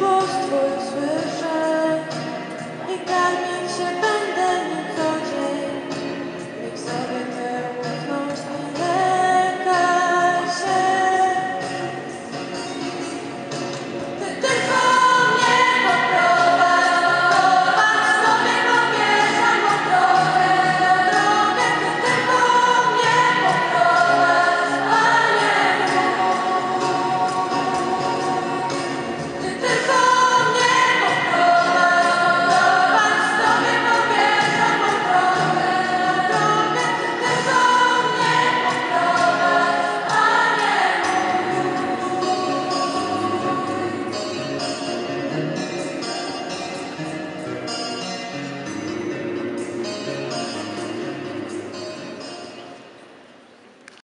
exposed for